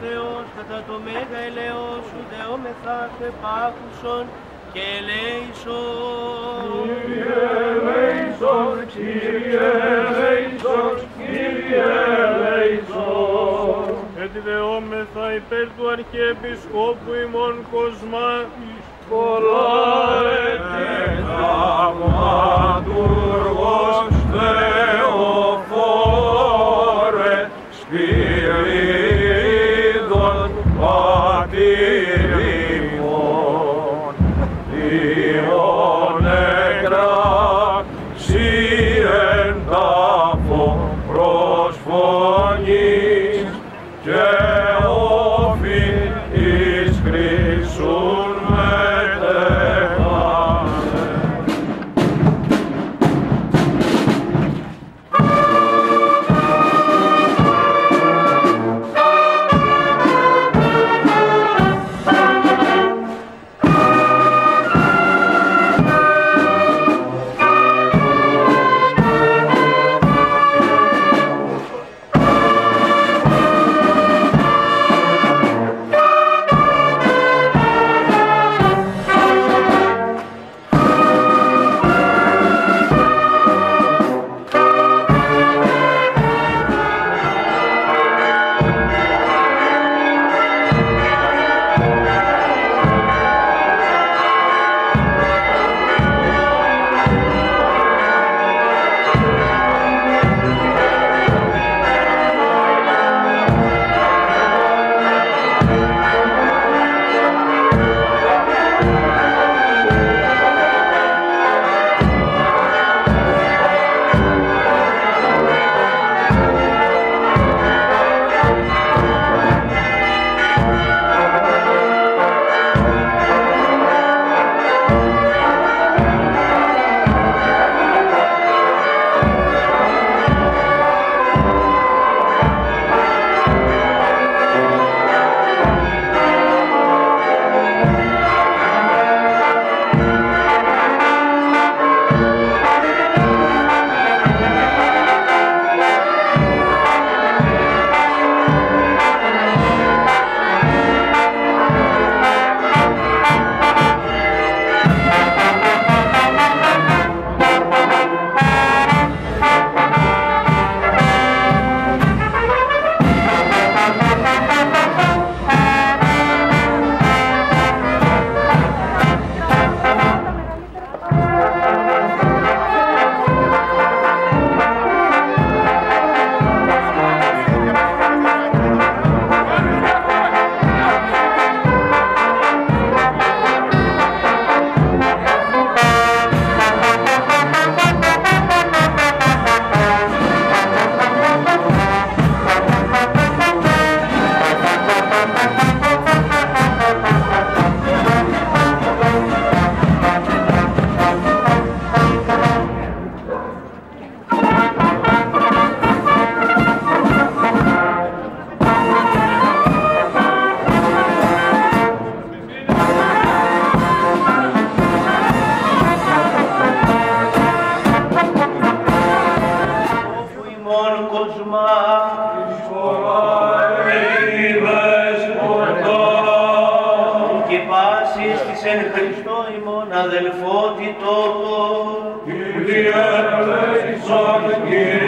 Θεός κατά το μέγα ελαιός σου δεόμεθα σε πάκουσον και ελέησον. Ελέησον, Κύριε, ελέησον, Κύριε, ελέησον. Έτσι δεόμεθα υπέρ του Αρχιεπισκόπου ημών Κοσμά, Πολλά έτη θαυματουργός Θεοφόρε, Σπυρίδων πατήρ εν Χριστώ ημών αδελφότητο, Κύριε, ελέησον, Κύριε,